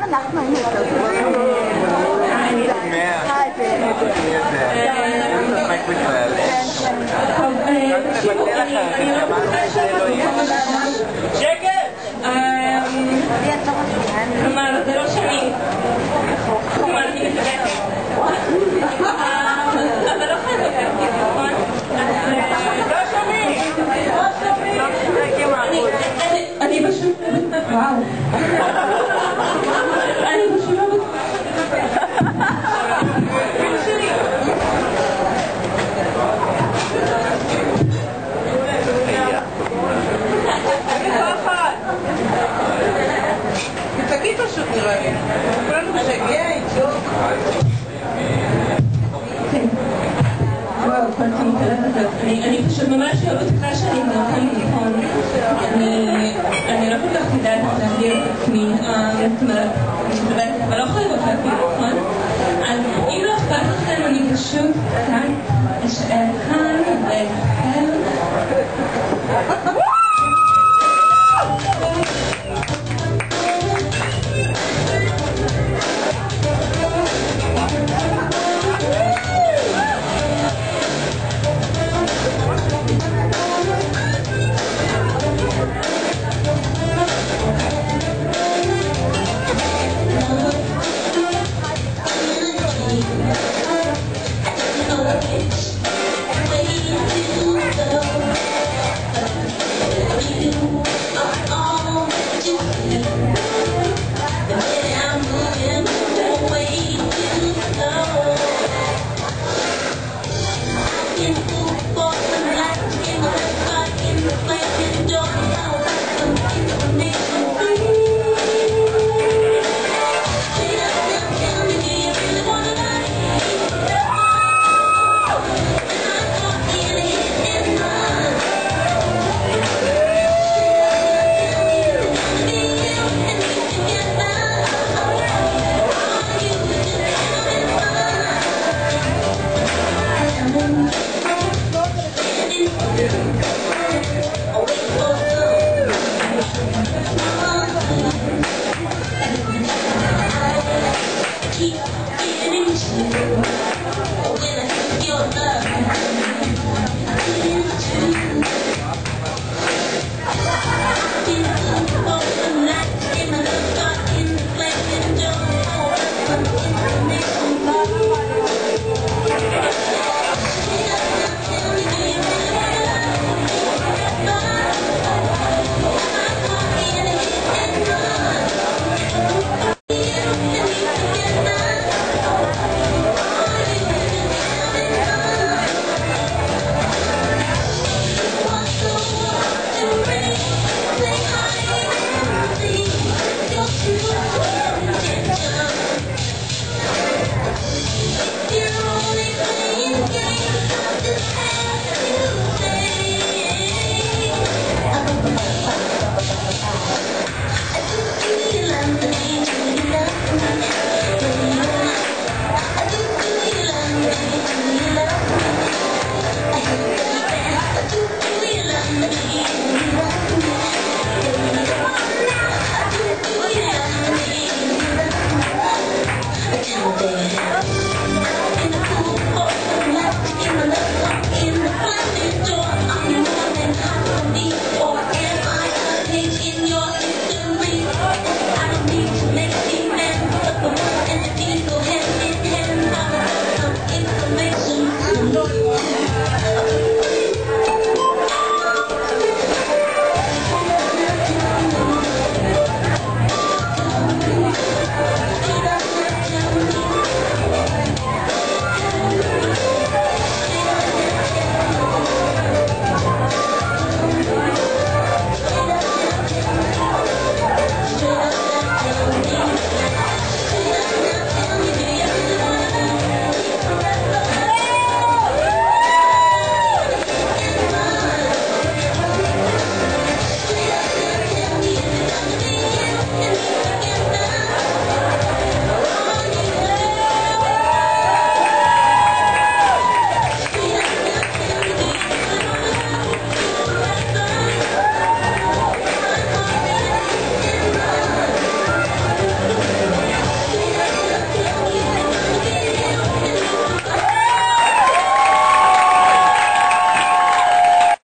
I'm not money. Math. שממש לא בטוחה שאני דרכן בתיכון. אני לא כל כך יודעת להגדיר את עצמי, אה, זאת אומרת, אני מקבלת, אבל לא יכולה להיות להגדיר, נכון? אז אם לא אכפת לכם, אני פשוט...